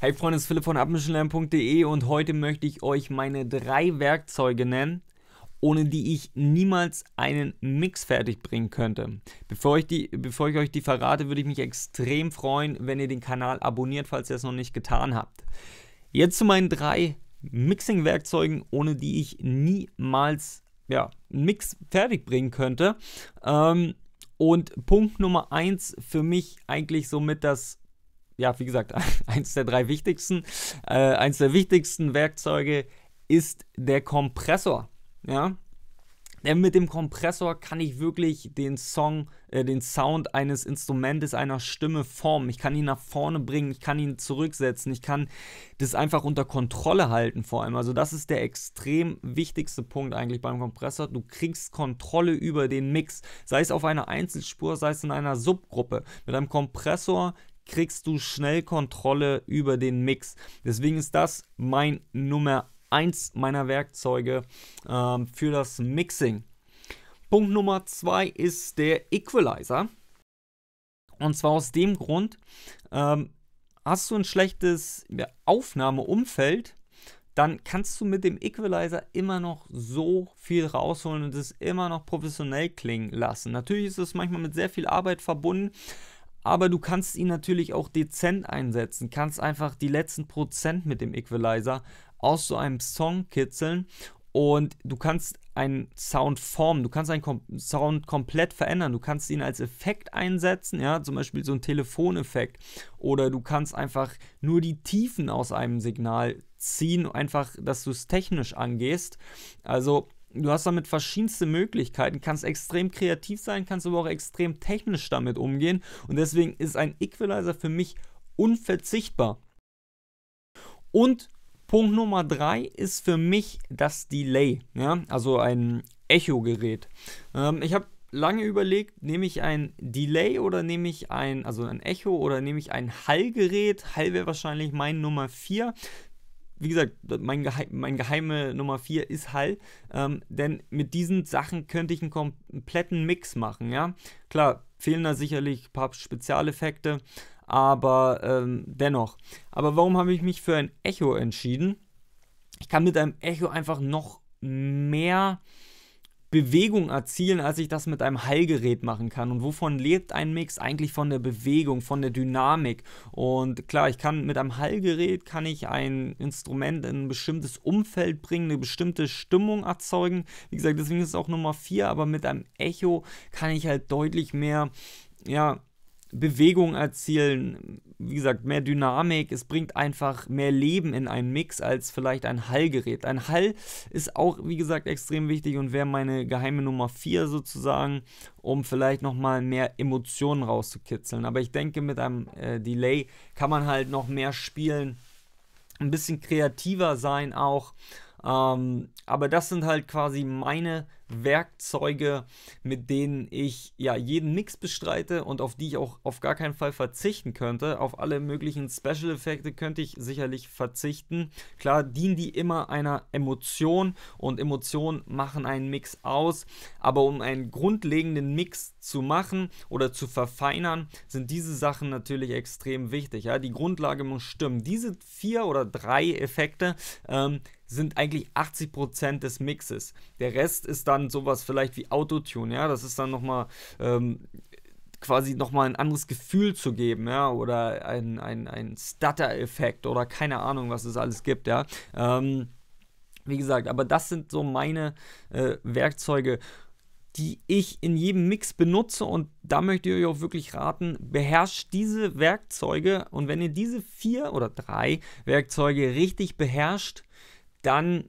Hey Freunde, es ist Philipp von abmischenlernen.de und heute möchte ich euch meine drei Werkzeuge nennen, ohne die ich niemals einen Mix fertig bringen könnte. Bevor ich, die, bevor ich euch die verrate, würde ich mich extrem freuen, wenn ihr den Kanal abonniert, falls ihr es noch nicht getan habt. Jetzt zu meinen drei Mixing-Werkzeugen, ohne die ich niemals ja, einen Mix fertig bringen könnte. Ähm, und Punkt Nummer eins für mich eigentlich somit das ja, wie gesagt, eins der drei wichtigsten, äh, eins der wichtigsten Werkzeuge ist der Kompressor. Ja, denn mit dem Kompressor kann ich wirklich den Song, äh, den Sound eines Instrumentes, einer Stimme formen. Ich kann ihn nach vorne bringen, ich kann ihn zurücksetzen, ich kann das einfach unter Kontrolle halten vor allem. Also das ist der extrem wichtigste Punkt eigentlich beim Kompressor. Du kriegst Kontrolle über den Mix, sei es auf einer Einzelspur, sei es in einer Subgruppe. Mit einem Kompressor kriegst du schnell Kontrolle über den Mix. Deswegen ist das mein Nummer 1 meiner Werkzeuge ähm, für das Mixing. Punkt Nummer 2 ist der Equalizer. Und zwar aus dem Grund, ähm, hast du ein schlechtes Aufnahmeumfeld, dann kannst du mit dem Equalizer immer noch so viel rausholen und es immer noch professionell klingen lassen. Natürlich ist es manchmal mit sehr viel Arbeit verbunden, aber du kannst ihn natürlich auch dezent einsetzen, kannst einfach die letzten Prozent mit dem Equalizer aus so einem Song kitzeln. Und du kannst einen Sound formen, du kannst einen Kom Sound komplett verändern, du kannst ihn als Effekt einsetzen, ja, zum Beispiel so ein Telefoneffekt. Oder du kannst einfach nur die Tiefen aus einem Signal ziehen, einfach, dass du es technisch angehst. Also Du hast damit verschiedenste Möglichkeiten, kannst extrem kreativ sein, kannst aber auch extrem technisch damit umgehen und deswegen ist ein Equalizer für mich unverzichtbar. Und Punkt Nummer drei ist für mich das Delay, ja, also ein Echo-Gerät. Ähm, ich habe lange überlegt, nehme ich ein Delay oder nehme ich ein, also ein Echo oder nehme ich ein Hallgerät. Hall wäre wahrscheinlich mein Nummer 4 wie gesagt, mein, Geheim, mein geheime Nummer 4 ist Hall, ähm, denn mit diesen Sachen könnte ich einen kompletten Mix machen, ja. Klar, fehlen da sicherlich ein paar Spezialeffekte, aber ähm, dennoch. Aber warum habe ich mich für ein Echo entschieden? Ich kann mit einem Echo einfach noch mehr Bewegung erzielen, als ich das mit einem Hallgerät machen kann. Und wovon lebt ein Mix? Eigentlich von der Bewegung, von der Dynamik. Und klar, ich kann mit einem Hallgerät kann ich ein Instrument in ein bestimmtes Umfeld bringen, eine bestimmte Stimmung erzeugen. Wie gesagt, deswegen ist es auch Nummer 4, aber mit einem Echo kann ich halt deutlich mehr ja, Bewegung erzielen, wie gesagt, mehr Dynamik, es bringt einfach mehr Leben in einen Mix als vielleicht ein Hallgerät. Ein Hall ist auch, wie gesagt, extrem wichtig und wäre meine geheime Nummer 4 sozusagen, um vielleicht nochmal mehr Emotionen rauszukitzeln. Aber ich denke, mit einem äh, Delay kann man halt noch mehr spielen, ein bisschen kreativer sein auch. Ähm, aber das sind halt quasi meine Werkzeuge, mit denen ich ja jeden Mix bestreite und auf die ich auch auf gar keinen Fall verzichten könnte. Auf alle möglichen Special-Effekte könnte ich sicherlich verzichten. Klar dienen die immer einer Emotion und Emotionen machen einen Mix aus, aber um einen grundlegenden Mix zu machen oder zu verfeinern, sind diese Sachen natürlich extrem wichtig. Ja? Die Grundlage muss stimmen. Diese vier oder drei Effekte ähm, sind eigentlich 80% des Mixes. Der Rest ist dann sowas vielleicht wie Autotune, ja, das ist dann nochmal ähm, quasi nochmal ein anderes Gefühl zu geben, ja, oder ein, ein, ein Stutter-Effekt oder keine Ahnung, was es alles gibt, ja. Ähm, wie gesagt, aber das sind so meine äh, Werkzeuge, die ich in jedem Mix benutze und da möchte ich euch auch wirklich raten, beherrscht diese Werkzeuge und wenn ihr diese vier oder drei Werkzeuge richtig beherrscht, dann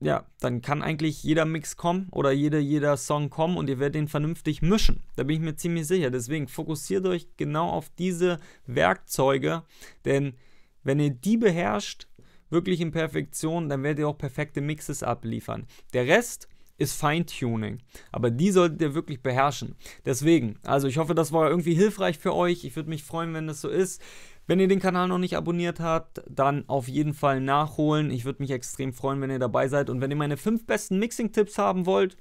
ja, dann kann eigentlich jeder Mix kommen oder jeder, jeder Song kommen und ihr werdet ihn vernünftig mischen. Da bin ich mir ziemlich sicher. Deswegen fokussiert euch genau auf diese Werkzeuge, denn wenn ihr die beherrscht, wirklich in Perfektion, dann werdet ihr auch perfekte Mixes abliefern. Der Rest ist Feintuning, aber die solltet ihr wirklich beherrschen. Deswegen, also ich hoffe, das war irgendwie hilfreich für euch. Ich würde mich freuen, wenn das so ist. Wenn ihr den Kanal noch nicht abonniert habt, dann auf jeden Fall nachholen. Ich würde mich extrem freuen, wenn ihr dabei seid. Und wenn ihr meine 5 besten Mixing-Tipps haben wollt,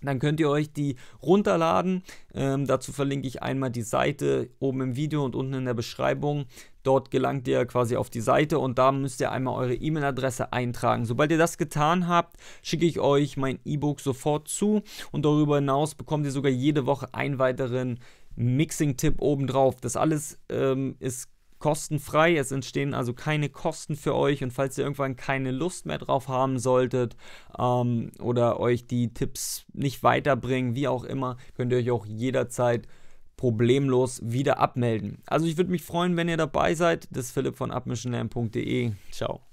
dann könnt ihr euch die runterladen. Ähm, dazu verlinke ich einmal die Seite oben im Video und unten in der Beschreibung. Dort gelangt ihr quasi auf die Seite und da müsst ihr einmal eure E-Mail-Adresse eintragen. Sobald ihr das getan habt, schicke ich euch mein E-Book sofort zu und darüber hinaus bekommt ihr sogar jede Woche einen weiteren Mixing-Tipp obendrauf. Das alles ähm, ist kostenfrei. Es entstehen also keine Kosten für euch. Und falls ihr irgendwann keine Lust mehr drauf haben solltet ähm, oder euch die Tipps nicht weiterbringen, wie auch immer, könnt ihr euch auch jederzeit problemlos wieder abmelden. Also ich würde mich freuen, wenn ihr dabei seid. Das ist Philipp von abmischenlernen.de. Ciao.